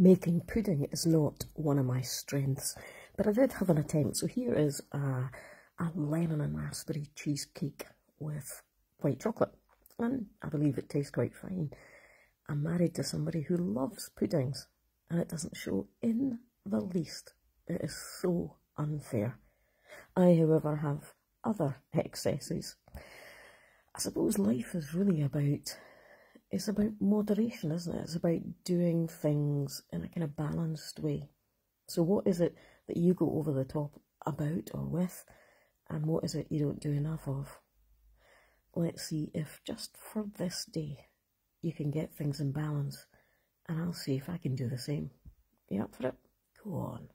Making pudding is not one of my strengths, but I did have an attempt. So here is a, a lemon and raspberry cheesecake with white chocolate, and I believe it tastes quite fine. I'm married to somebody who loves puddings, and it doesn't show in the least. It is so unfair. I, however, have other excesses. I suppose life is really about it's about moderation, isn't it? It's about doing things in a kind of balanced way. So, what is it that you go over the top about or with, and what is it you don't do enough of? Let's see if just for this day you can get things in balance, and I'll see if I can do the same. You up for it? Go on.